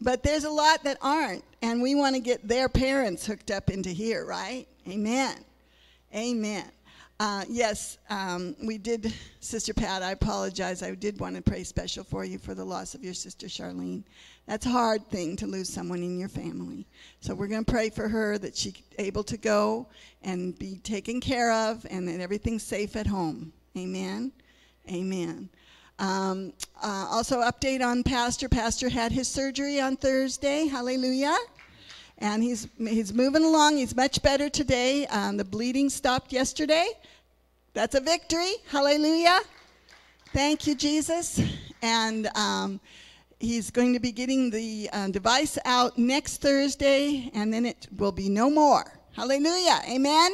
but there's a lot that aren't, and we want to get their parents hooked up into here, right? Amen. Amen. Uh, yes, um, we did, Sister Pat. I apologize. I did want to pray special for you for the loss of your sister Charlene. That's a hard thing to lose someone in your family. So we're going to pray for her that she's able to go and be taken care of, and that everything's safe at home. Amen. Amen. Um, uh, also, update on Pastor. Pastor had his surgery on Thursday. Hallelujah and he's he's moving along. He's much better today. Um, the bleeding stopped yesterday. That's a victory. Hallelujah. Thank you, Jesus. And um, he's going to be getting the uh, device out next Thursday, and then it will be no more. Hallelujah. Amen.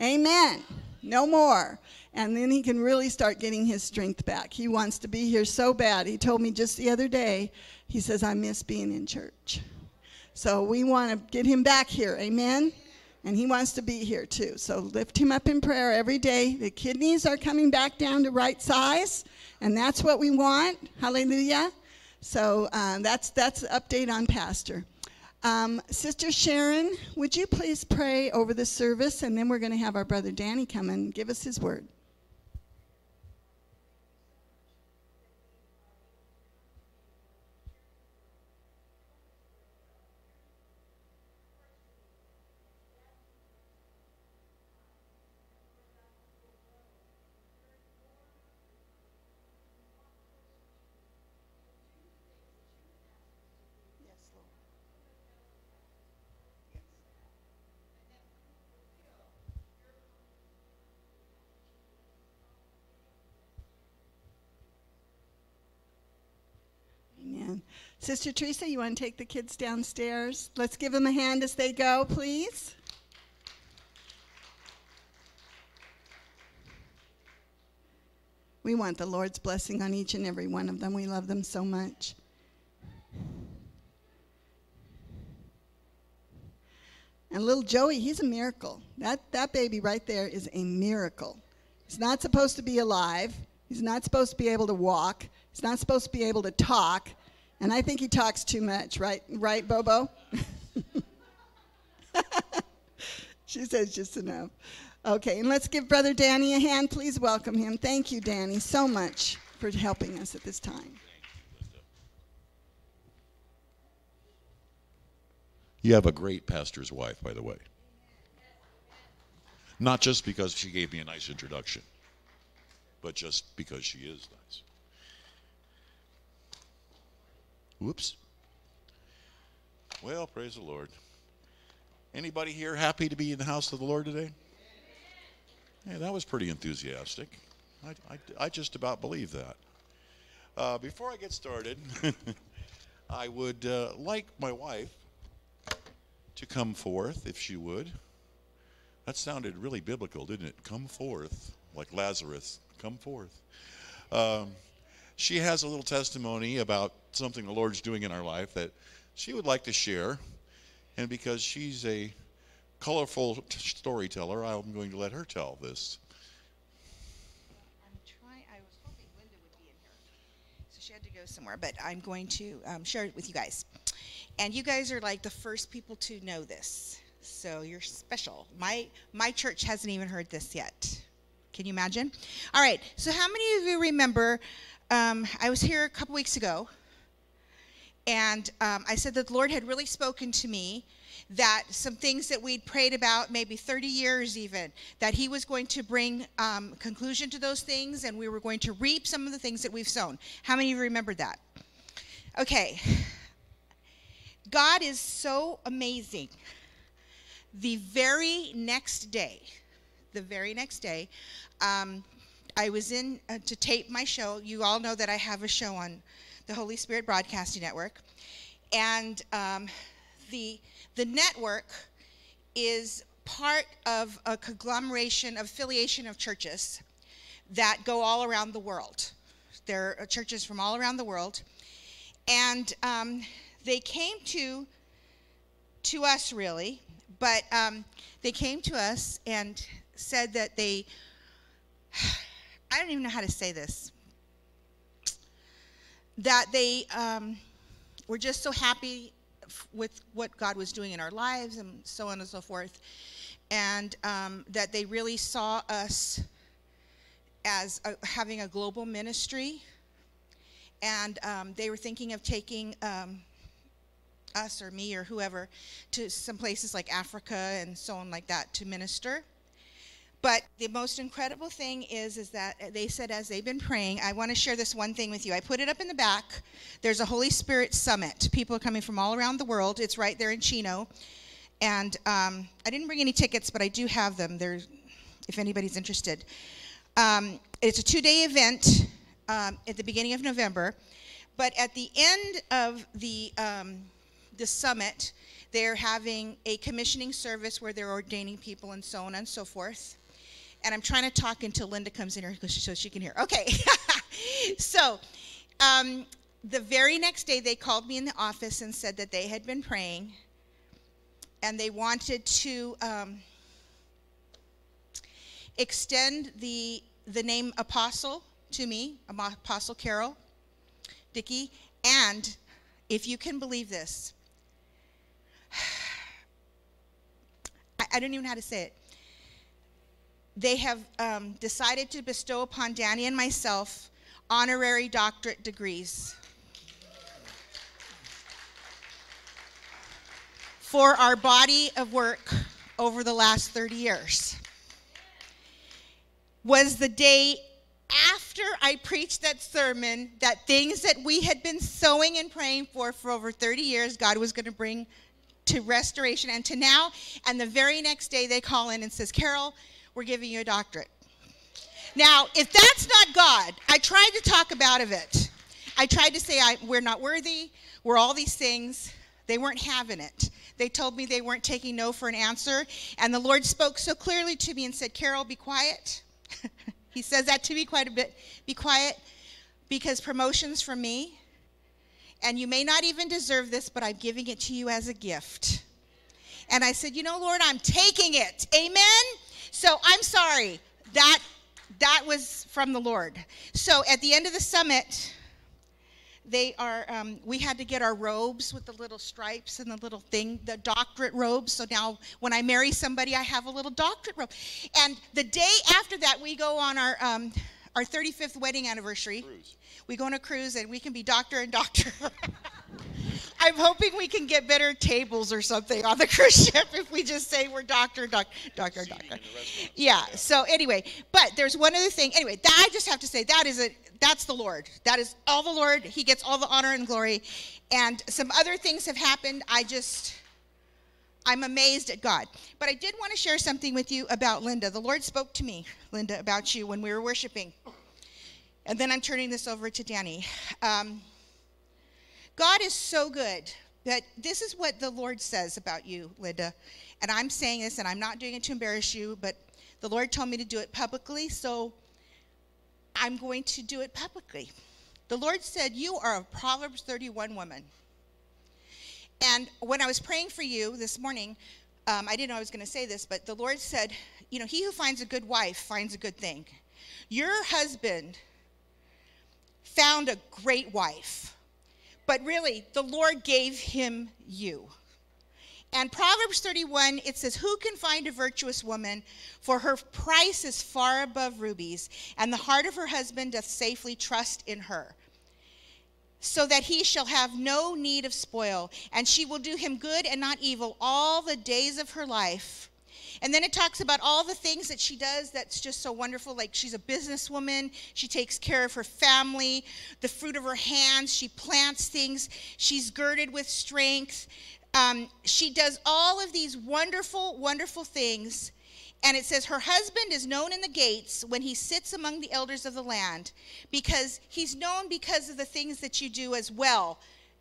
Amen. No more. And then he can really start getting his strength back. He wants to be here so bad. He told me just the other day, he says, I miss being in church. So we want to get him back here. Amen. And he wants to be here too. So lift him up in prayer every day. The kidneys are coming back down to right size, and that's what we want. Hallelujah. So uh, that's that's the update on Pastor. Um, Sister Sharon, would you please pray over the service, and then we're going to have our brother Danny come and give us his word. Sister Teresa, you want to take the kids downstairs? Let's give them a hand as they go, please. We want the Lord's blessing on each and every one of them. We love them so much. And little Joey, he's a miracle. That, that baby right there is a miracle. He's not supposed to be alive. He's not supposed to be able to walk. He's not supposed to be able to talk. And I think he talks too much, right? Right, Bobo? she says just enough. Okay, and let's give Brother Danny a hand. Please welcome him. Thank you, Danny, so much for helping us at this time. You have a great pastor's wife, by the way. Not just because she gave me a nice introduction, but just because she is nice. Whoops. Well, praise the Lord. Anybody here happy to be in the house of the Lord today? Yeah, that was pretty enthusiastic. I, I, I just about believe that. Uh, before I get started, I would uh, like my wife to come forth, if she would. That sounded really biblical, didn't it? Come forth, like Lazarus, come forth. Um, she has a little testimony about something the Lord's doing in our life that she would like to share. And because she's a colorful t- storyteller, I'm going to let her tell this. I'm trying, I was hoping Linda would be in here. So she had to go somewhere, but I'm going to um, share it with you guys. And you guys are like the first people to know this. So you're special. My my church hasn't even heard this yet. Can you imagine? All right. So how many of you remember um, I was here a couple weeks ago, and um, I said that the Lord had really spoken to me that some things that we'd prayed about, maybe 30 years even, that He was going to bring um, conclusion to those things, and we were going to reap some of the things that we've sown. How many of you remember that? Okay. God is so amazing. The very next day, the very next day, um, I was in uh, to tape my show. You all know that I have a show on the Holy Spirit Broadcasting Network, and um, the the network is part of a conglomeration affiliation of churches that go all around the world. There are churches from all around the world, and um, they came to to us really, but um, they came to us and said that they I don't even know how to say this. That they um, we're just so happy with what God was doing in our lives and so on and so forth. And um, that they really saw us as a, having a global ministry. And um, they were thinking of taking um, us or me or whoever to some places like Africa and so on like that to minister. But the most incredible thing is, is that they said as they've been praying, I want to share this one thing with you. I put it up in the back. There's a Holy Spirit Summit. People are coming from all around the world. It's right there in Chino, and um, I didn't bring any tickets, but I do have them. There, if anybody's interested. Um, it's a two-day event um, at the beginning of November, but at the end of the um, the summit, they're having a commissioning service where they're ordaining people and so on and so forth and I'm trying to talk until Linda comes in here so she can hear. Okay, so um, the very next day they called me in the office and said that they had been praying and they wanted to um, extend the the name apostle to me, Apostle Carol Dickey, and if you can believe this, I, I don't even know how to say it they have um, decided to bestow upon Danny and myself honorary doctorate degrees for our body of work over the last 30 years. Was the day after I preached that sermon that things that we had been sowing and praying for for over 30 years, God was going to bring to restoration and to now. And the very next day they call in and says, Carol, we're giving you a doctorate. Now, if that's not God, I tried to talk about of it. I tried to say I, we're not worthy, we're all these things. They weren't having it. They told me they weren't taking no for an answer. And the Lord spoke so clearly to me and said, Carol, be quiet. he says that to me quite a bit. Be quiet because promotion's from me. And you may not even deserve this, but I'm giving it to you as a gift. And I said, You know, Lord, I'm taking it. Amen. So I'm sorry. That that was from the Lord. So at the end of the summit, they are um, we had to get our robes with the little stripes and the little thing the doctorate robes so now when i marry somebody i have a little doctorate robe and the day after that we go on our um, our 35th wedding anniversary cruise. we go on a cruise and we can be doctor and doctor I'm hoping we can get better tables or something on the cruise ship if we just say we're doctor, doc, doctor, doctor. Yeah. So anyway, but there's one other thing. Anyway, that, I just have to say that is a that's the Lord. That is all the Lord. He gets all the honor and glory. And some other things have happened. I just I'm amazed at God. But I did want to share something with you about Linda. The Lord spoke to me, Linda, about you when we were worshiping. And then I'm turning this over to Danny. Um, God is so good that this is what the Lord says about you, Linda. And I'm saying this, and I'm not doing it to embarrass you, but the Lord told me to do it publicly, so I'm going to do it publicly. The Lord said, You are a Proverbs 31 woman. And when I was praying for you this morning, um, I didn't know I was going to say this, but the Lord said, You know, he who finds a good wife finds a good thing. Your husband found a great wife but really, the Lord gave him you. And Proverbs 31, it says, Who can find a virtuous woman? For her price is far above rubies, and the heart of her husband doth safely trust in her. So that he shall have no need of spoil, and she will do him good and not evil all the days of her life. And then it talks about all the things that she does that's just so wonderful. Like she's a businesswoman, she takes care of her family, the fruit of her hands, she plants things, she's girded with strength. Um, she does all of these wonderful, wonderful things. And it says, Her husband is known in the gates when he sits among the elders of the land, because he's known because of the things that you do as well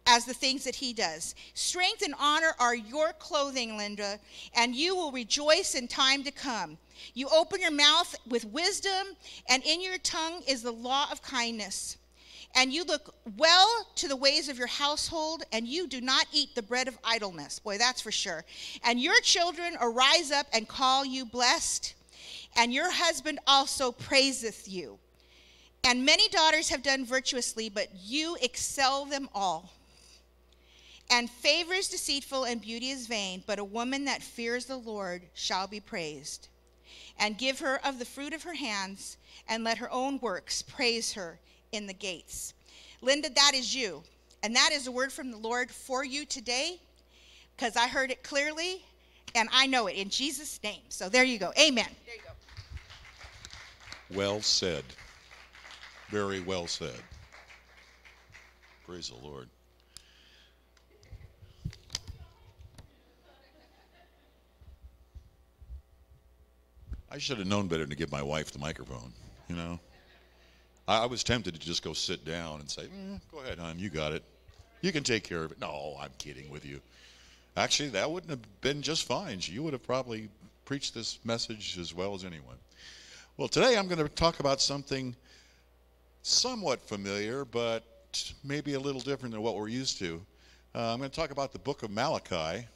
as the things that he does. Strength and honor are your clothing, Linda, and you will rejoice in time to come. You open your mouth with wisdom, and in your tongue is the law of kindness. And you look well to the ways of your household, and you do not eat the bread of idleness. Boy, that's for sure. And your children arise up and call you blessed, and your husband also praiseth you. And many daughters have done virtuously, but you excel them all. And favor is deceitful and beauty is vain, but a woman that fears the Lord shall be praised. And give her of the fruit of her hands, and let her own works praise her in the gates. Linda, that is you. And that is a word from the Lord for you today, because I heard it clearly, and I know it in Jesus' name. So there you go. Amen. There you go. Well said. Very well said. Praise the Lord. I should have known better than to give my wife the microphone, you know. I, I was tempted to just go sit down and say, mm, go ahead, hon, you got it. You can take care of it. No, I'm kidding with you. Actually, that wouldn't have been just fine. You would have probably preached this message as well as anyone. Well, today I'm going to talk about something somewhat familiar, but maybe a little different than what we're used to. Uh, I'm going to talk about the book of Malachi.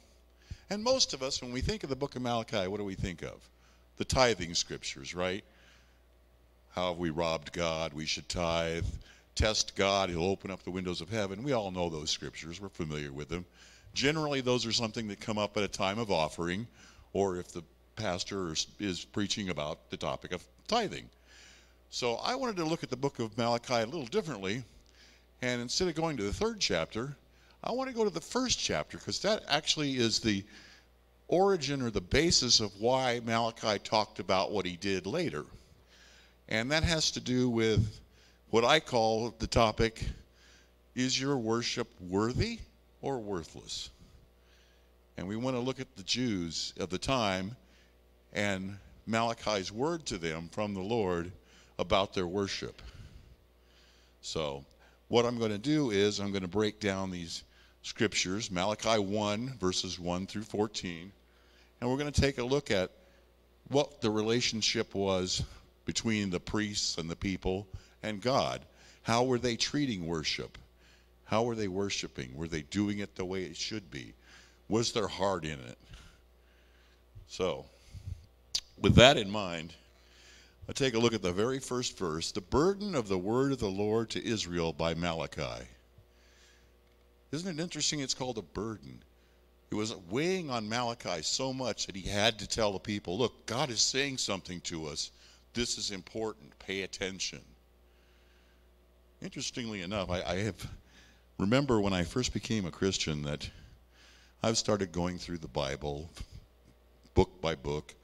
And most of us, when we think of the book of Malachi, what do we think of? The tithing scriptures, right? How have we robbed God? We should tithe. Test God, He'll open up the windows of heaven. We all know those scriptures, we're familiar with them. Generally, those are something that come up at a time of offering, or if the pastor is preaching about the topic of tithing. So I wanted to look at the book of Malachi a little differently, and instead of going to the third chapter, I want to go to the first chapter because that actually is the origin or the basis of why Malachi talked about what he did later. And that has to do with what I call the topic is your worship worthy or worthless? And we want to look at the Jews of the time and Malachi's word to them from the Lord about their worship. So, what I'm going to do is I'm going to break down these scriptures, Malachi 1, verses 1 through 14, and we're going to take a look at what the relationship was between the priests and the people and God. How were they treating worship? How were they worshiping? Were they doing it the way it should be? Was their heart in it? So, with that in mind, I take a look at the very first verse, the burden of the word of the Lord to Israel by Malachi. Isn't it interesting? It's called a burden. It was weighing on Malachi so much that he had to tell the people, look, God is saying something to us. This is important. Pay attention. Interestingly enough, I, I have remember when I first became a Christian that I've started going through the Bible book by book,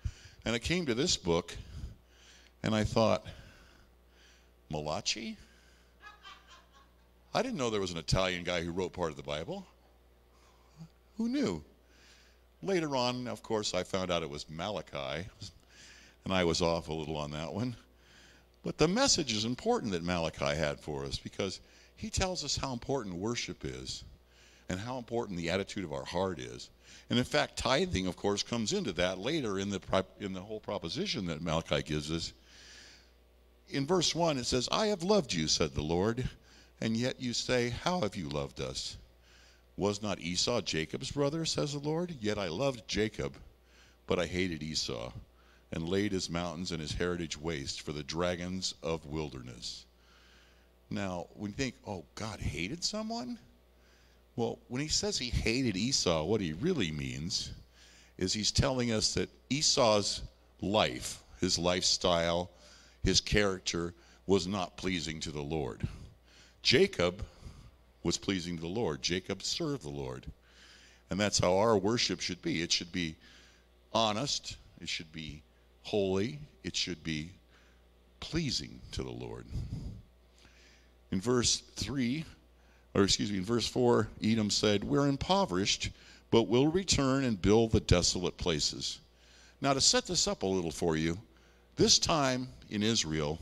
and I came to this book and I thought, Malachi? I didn't know there was an Italian guy who wrote part of the Bible. Who knew? Later on, of course, I found out it was Malachi, and I was off a little on that one. But the message is important that Malachi had for us because he tells us how important worship is and how important the attitude of our heart is. And in fact, tithing, of course, comes into that later in the, in the whole proposition that Malachi gives us. In verse 1, it says, I have loved you, said the Lord, and yet you say, How have you loved us? Was not Esau Jacob's brother, says the Lord? Yet I loved Jacob, but I hated Esau, and laid his mountains and his heritage waste for the dragons of wilderness. Now, when you think, oh, God hated someone? Well, when he says he hated Esau, what he really means is he's telling us that Esau's life, his lifestyle, his character was not pleasing to the Lord. Jacob was pleasing to the Lord. Jacob served the Lord. And that's how our worship should be. It should be honest, it should be holy, it should be pleasing to the Lord. In verse 3, or excuse me, in verse 4, Edom said, We're impoverished, but we'll return and build the desolate places. Now, to set this up a little for you, this time in Israel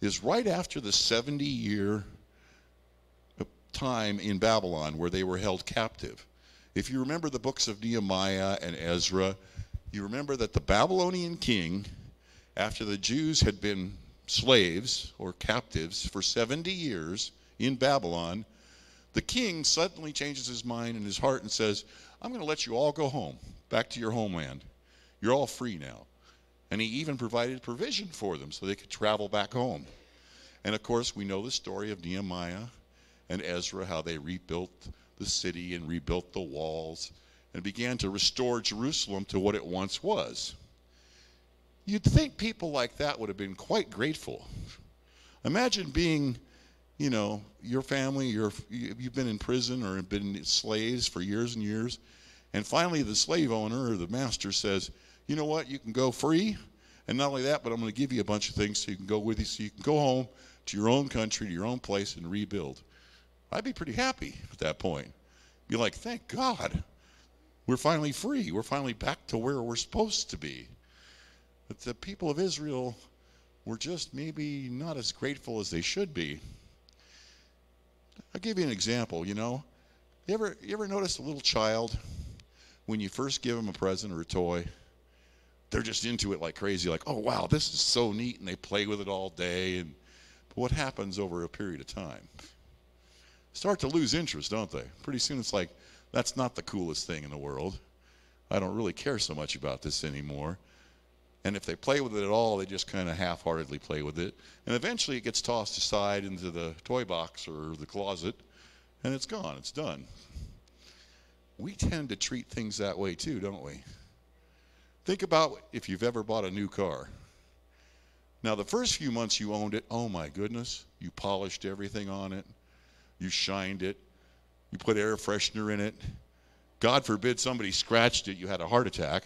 is right after the 70 year time in Babylon where they were held captive. If you remember the books of Nehemiah and Ezra, you remember that the Babylonian king, after the Jews had been slaves or captives for 70 years in Babylon, the king suddenly changes his mind and his heart and says, I'm going to let you all go home, back to your homeland. You're all free now. And he even provided provision for them so they could travel back home. And of course, we know the story of Nehemiah and Ezra, how they rebuilt the city and rebuilt the walls and began to restore Jerusalem to what it once was. You'd think people like that would have been quite grateful. Imagine being, you know, your family, you're, you've been in prison or been slaves for years and years, and finally the slave owner or the master says, you know what, you can go free, and not only that, but I'm going to give you a bunch of things so you can go with you, so you can go home to your own country, to your own place, and rebuild. I'd be pretty happy at that point. Be like, thank God, we're finally free. We're finally back to where we're supposed to be. But the people of Israel were just maybe not as grateful as they should be. I'll give you an example, you know. You ever you ever notice a little child when you first give them a present or a toy, they're just into it like crazy, like, oh wow, this is so neat, and they play with it all day. And what happens over a period of time? Start to lose interest, don't they? Pretty soon it's like, that's not the coolest thing in the world. I don't really care so much about this anymore. And if they play with it at all, they just kind of half heartedly play with it. And eventually it gets tossed aside into the toy box or the closet, and it's gone, it's done. We tend to treat things that way too, don't we? Think about if you've ever bought a new car. Now, the first few months you owned it, oh my goodness, you polished everything on it, you shined it, you put air freshener in it. God forbid somebody scratched it, you had a heart attack.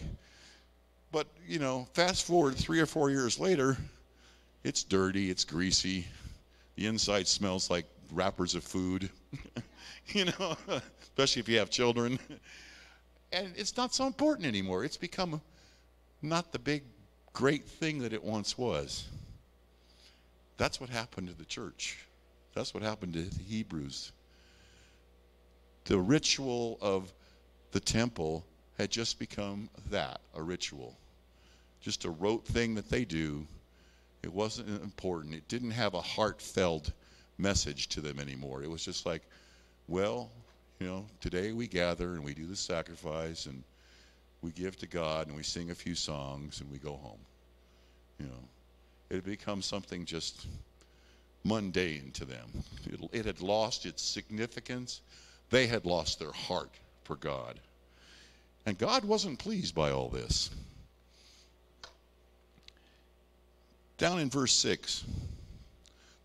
But, you know, fast forward three or four years later, it's dirty, it's greasy, the inside smells like wrappers of food, you know, especially if you have children. And it's not so important anymore. It's become not the big, great thing that it once was. That's what happened to the church. That's what happened to the Hebrews. The ritual of the temple had just become that a ritual, just a rote thing that they do. It wasn't important. It didn't have a heartfelt message to them anymore. It was just like, well, you know, today we gather and we do the sacrifice and we give to God and we sing a few songs and we go home. You know, it becomes something just mundane to them. It, it had lost its significance. They had lost their heart for God. And God wasn't pleased by all this. Down in verse 6,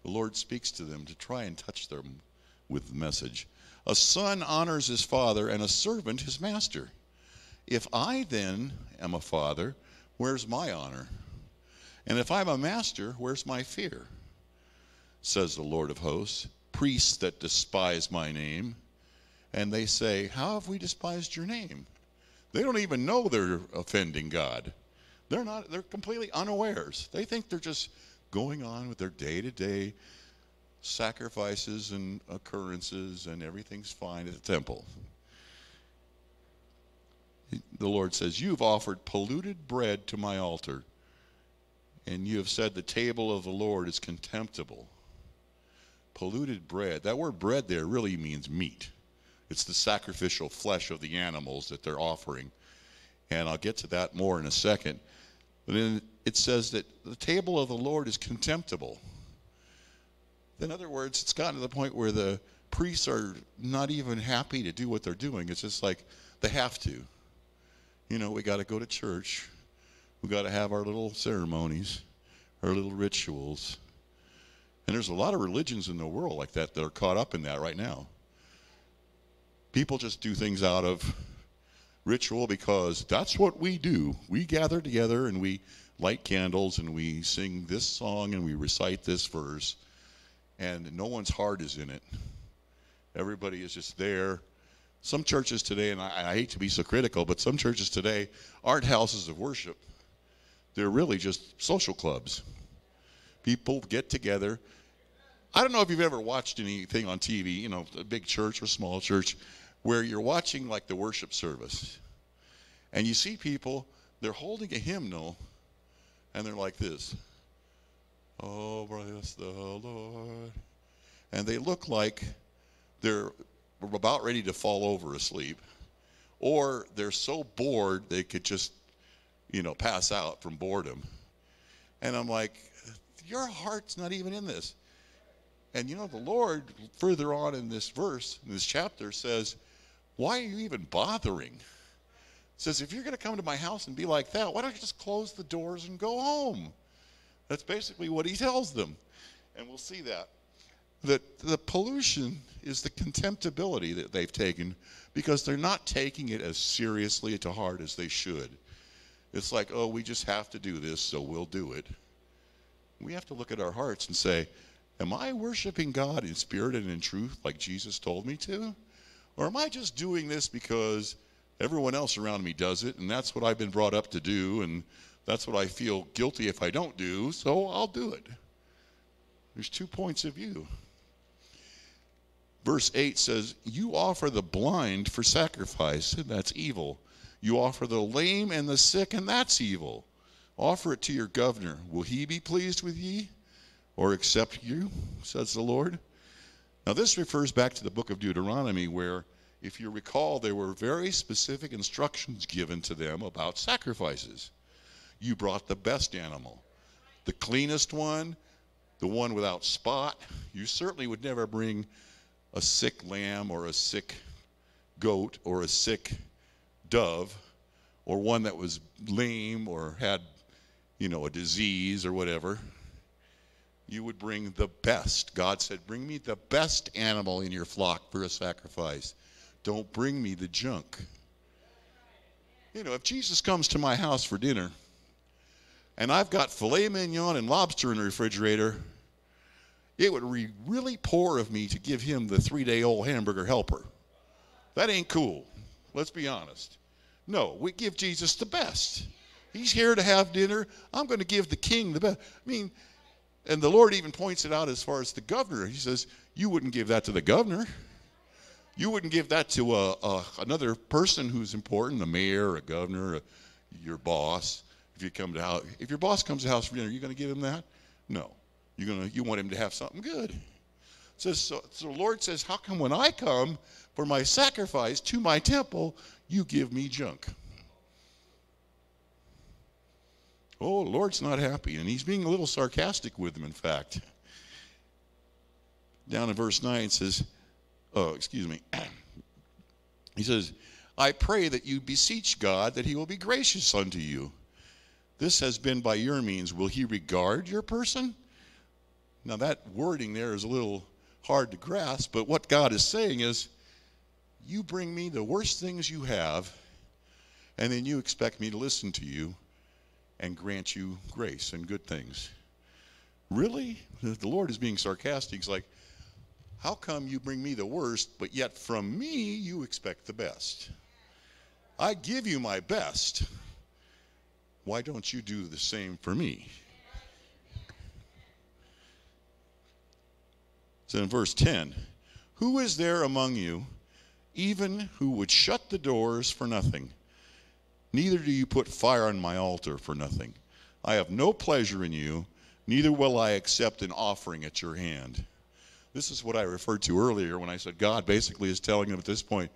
the Lord speaks to them to try and touch them with the message. A son honors his father, and a servant his master. If I then am a father, where's my honor? And if I'm a master, where's my fear? Says the Lord of hosts. Priests that despise my name. And they say, How have we despised your name? They don't even know they're offending God. They're not they're completely unawares. They think they're just going on with their day-to-day sacrifices and occurrences and everything's fine at the temple. The Lord says, "You've offered polluted bread to my altar, and you have said the table of the Lord is contemptible." Polluted bread. That word bread there really means meat. It's the sacrificial flesh of the animals that they're offering. And I'll get to that more in a second. But then it says that the table of the Lord is contemptible. In other words, it's gotten to the point where the priests are not even happy to do what they're doing. It's just like they have to. You know, we got to go to church. We got to have our little ceremonies, our little rituals. And there's a lot of religions in the world like that that are caught up in that right now. People just do things out of ritual because that's what we do. We gather together and we light candles and we sing this song and we recite this verse, and no one's heart is in it. Everybody is just there. Some churches today, and I, I hate to be so critical, but some churches today aren't houses of worship. They're really just social clubs. People get together. I don't know if you've ever watched anything on TV, you know, a big church or small church, where you're watching like the worship service and you see people, they're holding a hymnal and they're like this. Oh, bless the Lord. And they look like they're about ready to fall over asleep. Or they're so bored they could just, you know, pass out from boredom. And I'm like, your heart's not even in this. And you know, the Lord, further on in this verse, in this chapter, says, Why are you even bothering? says, If you're going to come to my house and be like that, why don't you just close the doors and go home? That's basically what he tells them. And we'll see that. That the pollution is the contemptibility that they've taken because they're not taking it as seriously to heart as they should. It's like, oh, we just have to do this, so we'll do it. We have to look at our hearts and say, Am I worshiping God in spirit and in truth like Jesus told me to? Or am I just doing this because everyone else around me does it and that's what I've been brought up to do and that's what I feel guilty if I don't do, so I'll do it? There's two points of view. Verse 8 says, You offer the blind for sacrifice, and that's evil. You offer the lame and the sick, and that's evil. Offer it to your governor. Will he be pleased with ye? Or accept you, says the Lord? Now, this refers back to the book of Deuteronomy, where, if you recall, there were very specific instructions given to them about sacrifices. You brought the best animal, the cleanest one, the one without spot. You certainly would never bring a sick lamb or a sick goat or a sick dove or one that was lame or had, you know, a disease or whatever. You would bring the best. God said, Bring me the best animal in your flock for a sacrifice. Don't bring me the junk. You know, if Jesus comes to my house for dinner and I've got filet mignon and lobster in the refrigerator, it would be really poor of me to give him the three day old hamburger helper. That ain't cool. Let's be honest. No, we give Jesus the best. He's here to have dinner. I'm going to give the king the best. I mean, and the Lord even points it out as far as the governor. He says, You wouldn't give that to the governor. You wouldn't give that to a, a another person who's important, a mayor, a governor, a, your boss. If you come to house, if your boss comes to house for dinner, you going to give him that? No. You're gonna you want him to have something good. So, so, so the Lord says, How come when I come for my sacrifice to my temple, you give me junk? Oh, Lord's not happy, and he's being a little sarcastic with them, in fact. Down in verse 9 it says, Oh, excuse me. he says, I pray that you beseech God that he will be gracious unto you. This has been by your means. Will he regard your person? Now, that wording there is a little hard to grasp, but what God is saying is, you bring me the worst things you have, and then you expect me to listen to you and grant you grace and good things. Really? The Lord is being sarcastic. He's like, How come you bring me the worst, but yet from me you expect the best? I give you my best. Why don't you do the same for me? So in verse 10, who is there among you, even who would shut the doors for nothing? Neither do you put fire on my altar for nothing. I have no pleasure in you, neither will I accept an offering at your hand. This is what I referred to earlier when I said God basically is telling them at this point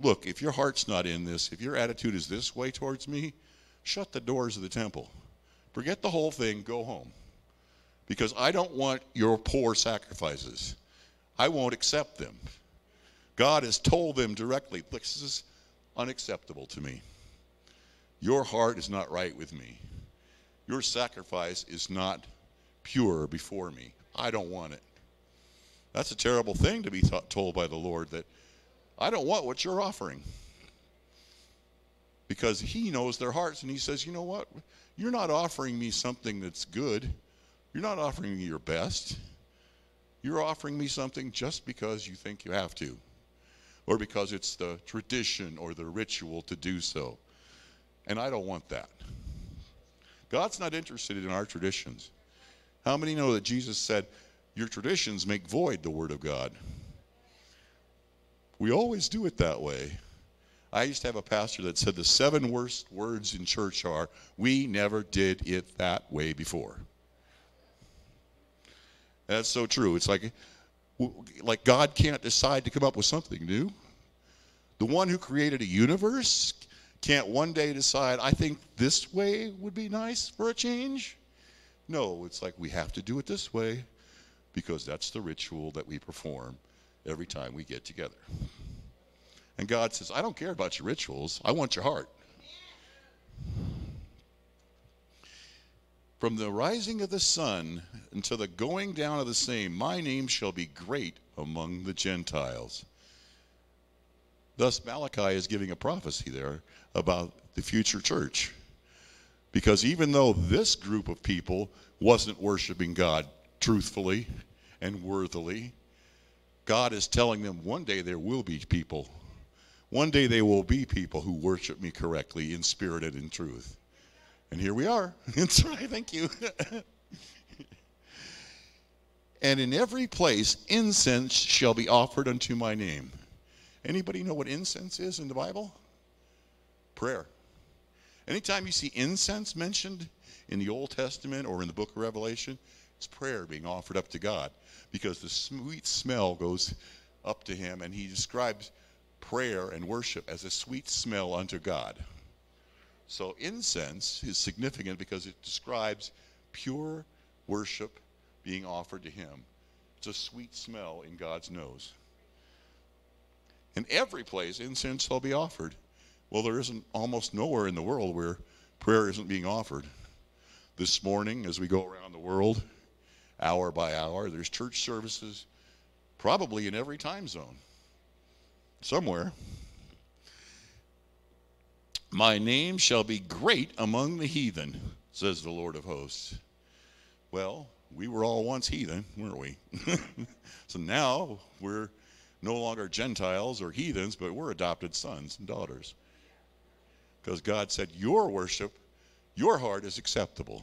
look, if your heart's not in this, if your attitude is this way towards me, shut the doors of the temple. Forget the whole thing, go home because I don't want your poor sacrifices. I won't accept them. God has told them directly, this is unacceptable to me. Your heart is not right with me. Your sacrifice is not pure before me. I don't want it. That's a terrible thing to be told by the Lord that I don't want what you're offering. Because He knows their hearts and He says, you know what? You're not offering me something that's good. You're not offering me your best. You're offering me something just because you think you have to, or because it's the tradition or the ritual to do so. And I don't want that. God's not interested in our traditions. How many know that Jesus said, Your traditions make void the Word of God? We always do it that way. I used to have a pastor that said the seven worst words in church are, We never did it that way before. That's so true. It's like, like God can't decide to come up with something new. The one who created a universe can't one day decide, I think this way would be nice for a change. No, it's like we have to do it this way because that's the ritual that we perform every time we get together. And God says, I don't care about your rituals, I want your heart. From the rising of the sun until the going down of the same, my name shall be great among the Gentiles. Thus, Malachi is giving a prophecy there about the future church. Because even though this group of people wasn't worshiping God truthfully and worthily, God is telling them one day there will be people. One day they will be people who worship me correctly in spirit and in truth. And here we are. That's right. Thank you. and in every place incense shall be offered unto my name. Anybody know what incense is in the Bible? Prayer. Anytime you see incense mentioned in the Old Testament or in the book of Revelation, it's prayer being offered up to God because the sweet smell goes up to him and he describes prayer and worship as a sweet smell unto God. So incense is significant because it describes pure worship being offered to him. It's a sweet smell in God's nose. In every place, incense shall be offered. Well, there isn't almost nowhere in the world where prayer isn't being offered. This morning, as we go around the world, hour by hour, there's church services probably in every time zone. Somewhere. My name shall be great among the heathen, says the Lord of hosts. Well, we were all once heathen, weren't we? so now we're no longer Gentiles or heathens, but we're adopted sons and daughters. Because God said, Your worship, your heart is acceptable.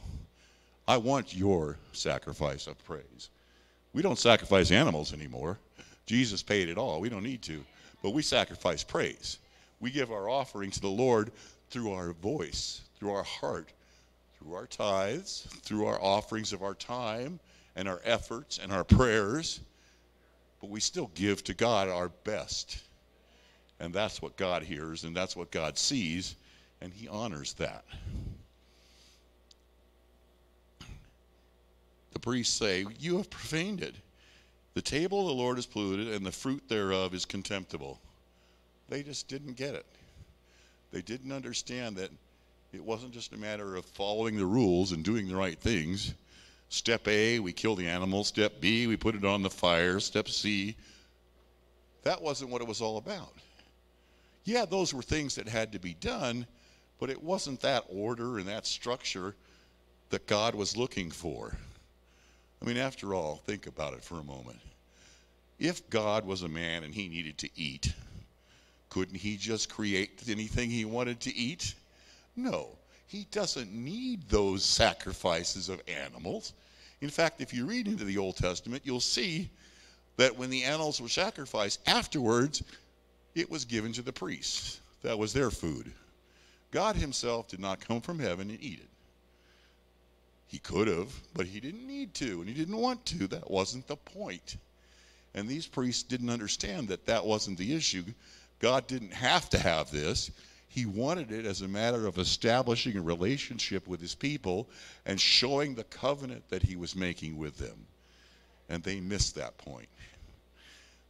I want your sacrifice of praise. We don't sacrifice animals anymore. Jesus paid it all. We don't need to. But we sacrifice praise. We give our offering to the Lord through our voice, through our heart, through our tithes, through our offerings of our time and our efforts and our prayers. But we still give to God our best. And that's what God hears and that's what God sees, and He honors that. The priests say, You have profaned it. The table of the Lord is polluted, and the fruit thereof is contemptible. They just didn't get it. They didn't understand that it wasn't just a matter of following the rules and doing the right things. Step A, we kill the animal. Step B, we put it on the fire. Step C, that wasn't what it was all about. Yeah, those were things that had to be done, but it wasn't that order and that structure that God was looking for. I mean, after all, think about it for a moment. If God was a man and he needed to eat, couldn't he just create anything he wanted to eat? No. He doesn't need those sacrifices of animals. In fact, if you read into the Old Testament, you'll see that when the animals were sacrificed, afterwards, it was given to the priests. That was their food. God himself did not come from heaven and eat it. He could have, but he didn't need to, and he didn't want to. That wasn't the point. And these priests didn't understand that that wasn't the issue. God didn't have to have this. He wanted it as a matter of establishing a relationship with his people and showing the covenant that he was making with them. And they missed that point.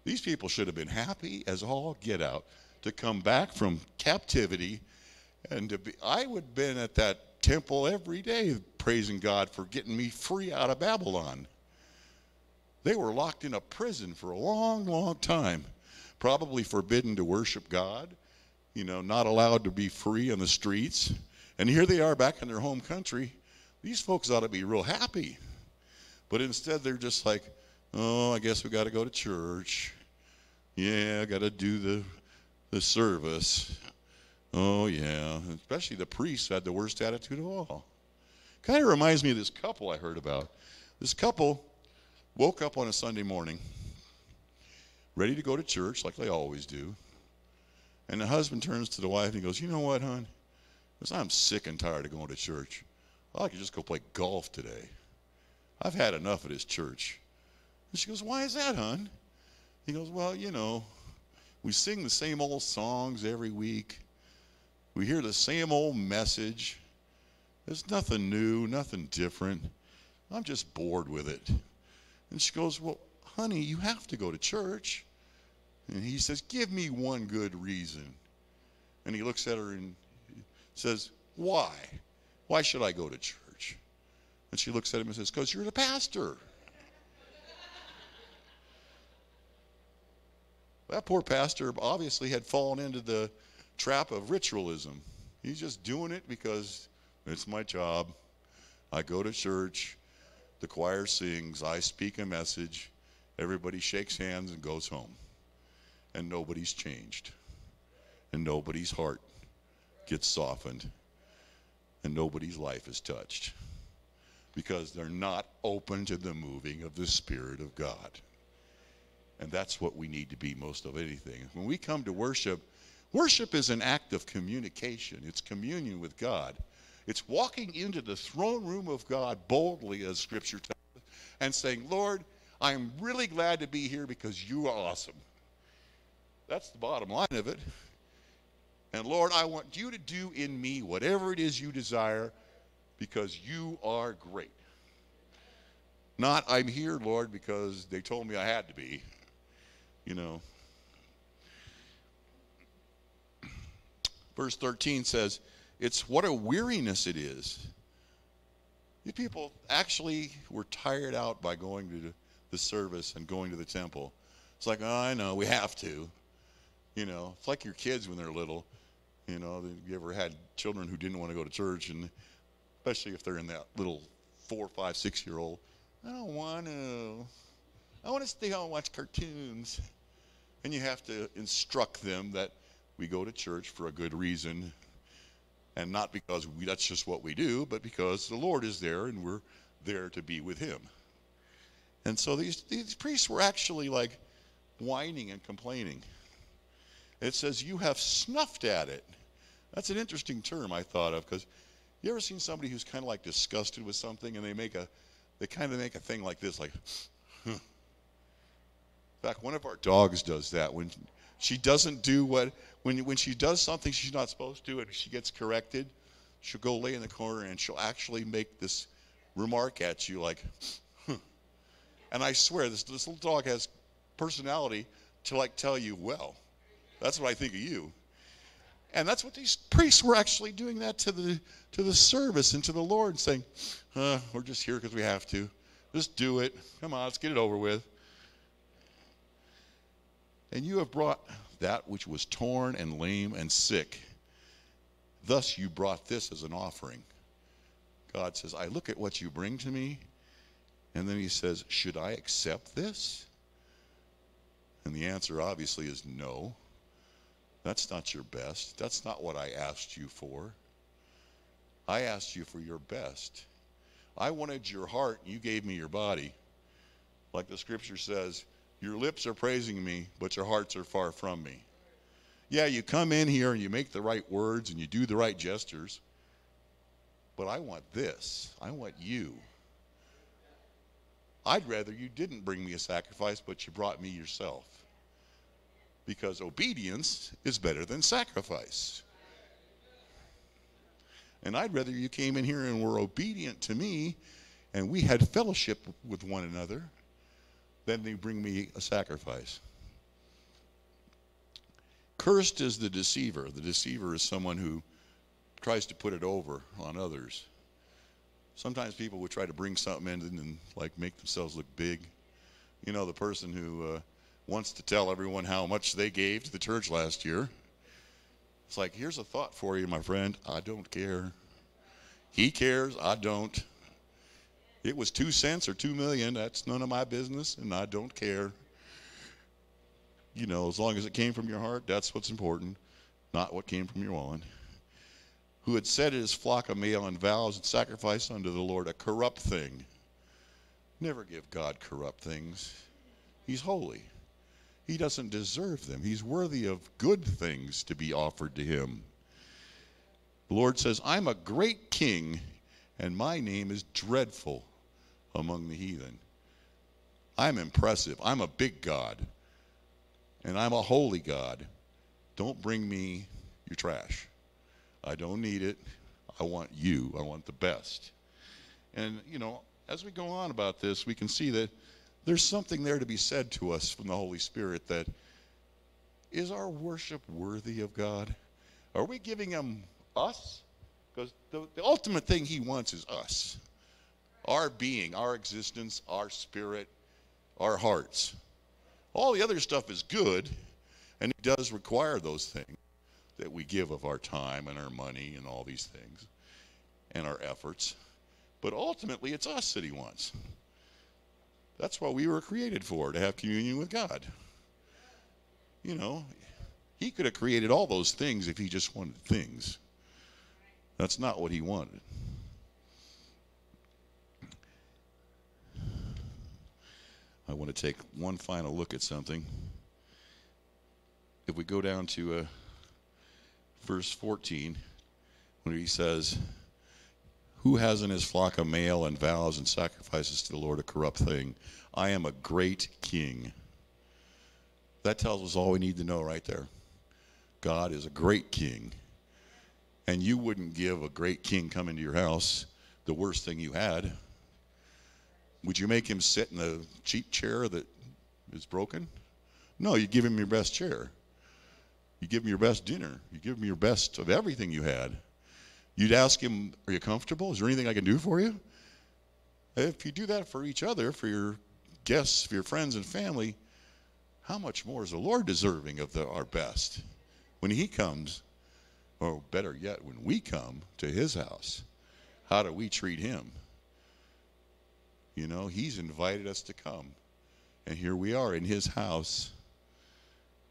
These people should have been happy as all get out to come back from captivity and to be I would have been at that temple every day praising God for getting me free out of Babylon. They were locked in a prison for a long, long time, probably forbidden to worship God, you know, not allowed to be free on the streets. And here they are back in their home country. These folks ought to be real happy. But instead, they're just like, oh, I guess we got to go to church. Yeah, I got to do the, the service. Oh, yeah. Especially the priests had the worst attitude of all. Kind of reminds me of this couple I heard about. This couple woke up on a Sunday morning, ready to go to church like they always do. And the husband turns to the wife and he goes, You know what, hon? Because I'm sick and tired of going to church. I could just go play golf today. I've had enough of this church. And she goes, Why is that, hon? He goes, Well, you know, we sing the same old songs every week. We hear the same old message. There's nothing new, nothing different. I'm just bored with it. And she goes, Well, honey, you have to go to church. And he says, Give me one good reason. And he looks at her and says, Why? Why should I go to church? And she looks at him and says, Because you're the pastor. that poor pastor obviously had fallen into the trap of ritualism. He's just doing it because it's my job. I go to church, the choir sings, I speak a message, everybody shakes hands and goes home. And nobody's changed. And nobody's heart gets softened. And nobody's life is touched. Because they're not open to the moving of the Spirit of God. And that's what we need to be most of anything. When we come to worship, worship is an act of communication, it's communion with God. It's walking into the throne room of God boldly, as Scripture tells us, and saying, Lord, I'm really glad to be here because you are awesome. That's the bottom line of it. And Lord, I want you to do in me whatever it is you desire because you are great. Not, I'm here, Lord, because they told me I had to be. You know. Verse 13 says, It's what a weariness it is. You people actually were tired out by going to the service and going to the temple. It's like, oh, I know, we have to. You know, it's like your kids when they're little. You know, you ever had children who didn't want to go to church, and especially if they're in that little four, five, six year old. I don't want to. I want to stay home and watch cartoons. And you have to instruct them that we go to church for a good reason, and not because we, that's just what we do, but because the Lord is there and we're there to be with Him. And so these, these priests were actually like whining and complaining. It says, You have snuffed at it. That's an interesting term I thought of because you ever seen somebody who's kind of like disgusted with something and they make a, they kind of make a thing like this, like, huh. In fact, one of our dogs does that when she doesn't do what, when, when she does something she's not supposed to and she gets corrected, she'll go lay in the corner and she'll actually make this remark at you like, huh. And I swear, this, this little dog has personality to like tell you, well, that's what I think of you. And that's what these priests were actually doing that to the to the service and to the Lord, saying, uh, "We're just here because we have to. Just do it. Come on, let's get it over with." And you have brought that which was torn and lame and sick. Thus you brought this as an offering. God says, "I look at what you bring to me," and then He says, "Should I accept this?" And the answer obviously is no. That's not your best. That's not what I asked you for. I asked you for your best. I wanted your heart, you gave me your body. Like the scripture says, your lips are praising me, but your hearts are far from me. Yeah, you come in here and you make the right words and you do the right gestures, but I want this. I want you. I'd rather you didn't bring me a sacrifice, but you brought me yourself because obedience is better than sacrifice. And I'd rather you came in here and were obedient to me and we had fellowship with one another than they bring me a sacrifice. Cursed is the deceiver. The deceiver is someone who tries to put it over on others. Sometimes people would try to bring something in and like make themselves look big. You know, the person who uh, wants to tell everyone how much they gave to the church last year. It's like, here's a thought for you, my friend. I don't care. He cares. I don't. It was two cents or two million. That's none of my business, and I don't care. You know, as long as it came from your heart, that's what's important, not what came from your wallet. Who had set his flock of male and vows and sacrificed unto the Lord a corrupt thing. Never give God corrupt things. He's holy. He doesn't deserve them. He's worthy of good things to be offered to him. The Lord says, I'm a great king, and my name is dreadful among the heathen. I'm impressive. I'm a big God, and I'm a holy God. Don't bring me your trash. I don't need it. I want you. I want the best. And, you know, as we go on about this, we can see that there's something there to be said to us from the Holy Spirit that is our worship worthy of God? Are we giving Him us? Because the, the ultimate thing He wants is us our being, our existence, our spirit, our hearts. All the other stuff is good, and He does require those things that we give of our time and our money and all these things and our efforts. But ultimately, it's us that He wants. That's what we were created for, to have communion with God. You know, He could have created all those things if He just wanted things. That's not what He wanted. I want to take one final look at something. If we go down to uh, verse 14, when he says, Who has in his flock a male and vows and sacrifices to the Lord a corrupt thing? I am a great king. That tells us all we need to know right there. God is a great king. And you wouldn't give a great king come into your house the worst thing you had. Would you make him sit in a cheap chair that is broken? No, you give him your best chair. You give him your best dinner. You give him your best of everything you had. You'd ask him, Are you comfortable? Is there anything I can do for you? If you do that for each other, for your guests, for your friends and family, how much more is the Lord deserving of the, our best when He comes, or better yet, when we come to His house? How do we treat Him? You know, He's invited us to come, and here we are in His house.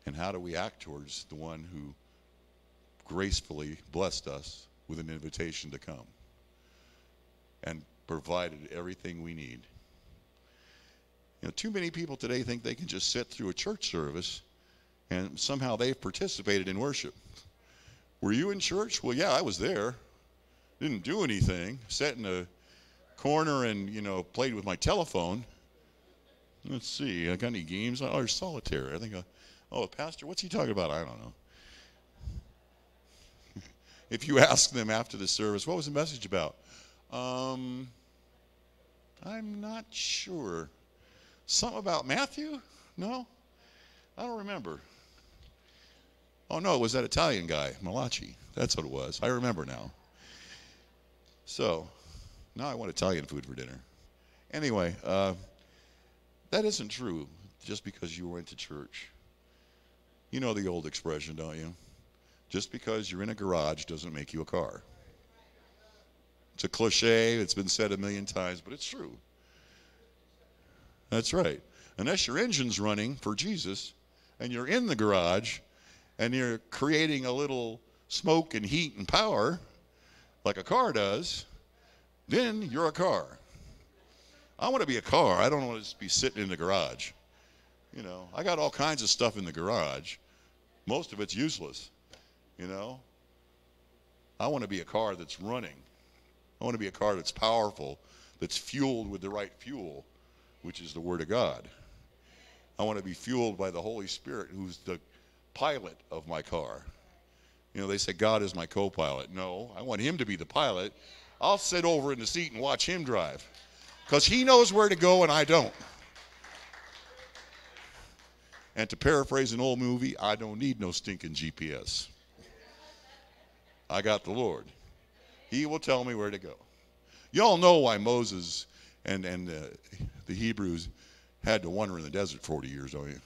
And how do we act towards the one who gracefully blessed us with an invitation to come and provided everything we need? You know, too many people today think they can just sit through a church service and somehow they've participated in worship. Were you in church? Well, yeah, I was there. Didn't do anything. Sat in a corner and, you know, played with my telephone. Let's see. I got any games? Oh, there's solitaire. I think, uh, oh, pastor, what's he talking about? I don't know. If you ask them after the service, what was the message about? Um, I'm not sure. Something about Matthew? No? I don't remember. Oh, no, it was that Italian guy, Malachi. That's what it was. I remember now. So, now I want Italian food for dinner. Anyway, uh, that isn't true just because you went to church. You know the old expression, don't you? Just because you're in a garage doesn't make you a car. It's a cliche, it's been said a million times, but it's true. That's right. Unless your engine's running for Jesus and you're in the garage and you're creating a little smoke and heat and power like a car does, then you're a car. I want to be a car. I don't want to just be sitting in the garage. You know, I got all kinds of stuff in the garage. Most of it's useless. You know, I want to be a car that's running. I want to be a car that's powerful, that's fueled with the right fuel which is the Word of God. I want to be fueled by the Holy Spirit, who's the pilot of my car. You know, they say God is my co pilot. No, I want Him to be the pilot. I'll sit over in the seat and watch Him drive because He knows where to go and I don't. And to paraphrase an old movie, I don't need no stinking GPS. I got the Lord. He will tell me where to go. Y'all know why Moses and, and uh, the Hebrews had to wander in the desert 40 years, don't you?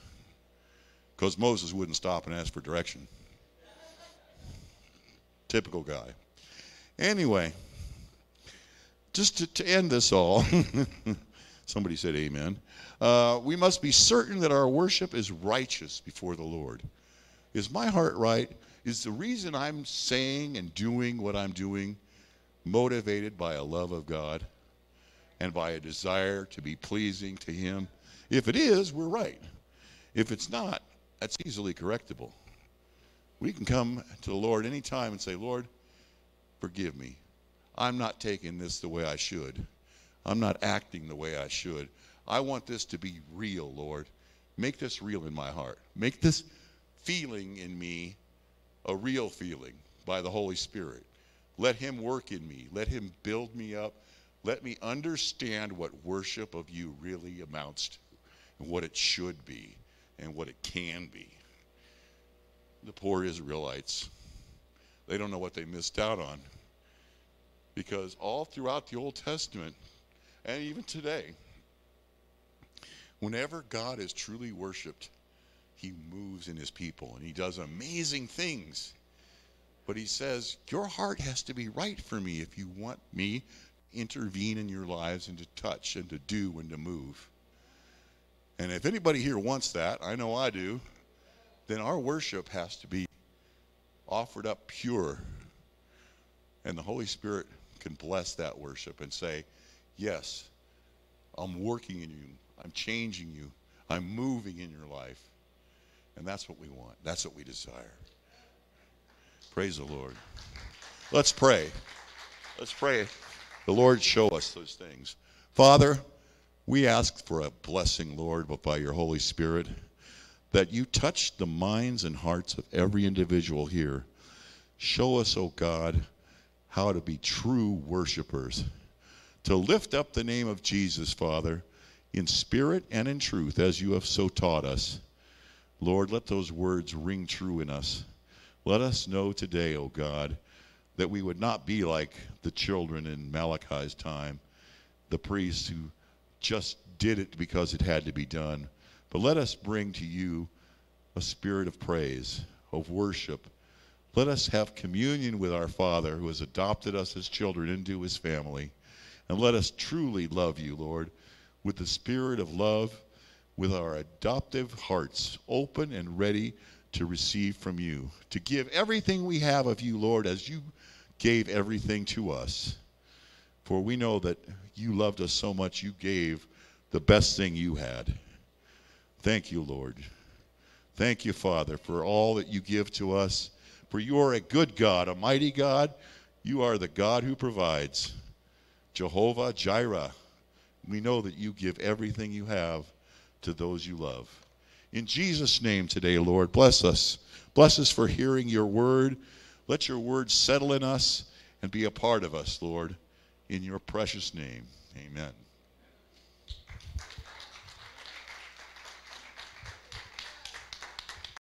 Because Moses wouldn't stop and ask for direction. Typical guy. Anyway, just to, to end this all, somebody said amen. Uh, we must be certain that our worship is righteous before the Lord. Is my heart right? Is the reason I'm saying and doing what I'm doing motivated by a love of God? and by a desire to be pleasing to Him? If it is, we're right. If it's not, that's easily correctable. We can come to the Lord anytime and say, Lord, forgive me. I'm not taking this the way I should. I'm not acting the way I should. I want this to be real, Lord. Make this real in my heart. Make this feeling in me a real feeling by the Holy Spirit. Let Him work in me. Let Him build me up let me understand what worship of you really amounts to. and what it should be and what it can be. The poor Israelites, they don't know what they missed out on. Because all throughout the Old Testament, and even today, whenever God is truly worshiped, he moves in his people and he does amazing things. But he says, Your heart has to be right for me if you want me to intervene in your lives and to touch and to do and to move. And if anybody here wants that, I know I do, then our worship has to be offered up pure. And the Holy Spirit can bless that worship and say, Yes, I'm working in you, I'm changing you, I'm moving in your life. And that's what we want, that's what we desire. Praise the Lord. Let's pray. Let's pray. The Lord show us those things. Father, we ask for a blessing, Lord, but by your Holy Spirit, that you touch the minds and hearts of every individual here. Show us, O oh God, how to be true worshipers, to lift up the name of Jesus, Father, in spirit and in truth, as you have so taught us. Lord, let those words ring true in us. Let us know today, O oh God, that we would not be like the children in Malachi's time, the priests who just did it because it had to be done. But let us bring to you a spirit of praise, of worship. Let us have communion with our Father who has adopted us as children into his family. And let us truly love you, Lord, with the spirit of love, with our adoptive hearts open and ready to receive from you, to give everything we have of you, Lord, as you gave everything to us. For we know that you loved us so much, you gave the best thing you had. Thank you, Lord. Thank you, Father, for all that you give to us. For you are a good God, a mighty God. You are the God who provides. Jehovah Jireh. We know that you give everything you have to those you love. In Jesus' name today, Lord, bless us. Bless us for hearing your word. Let your word settle in us and be a part of us, Lord. In your precious name, amen.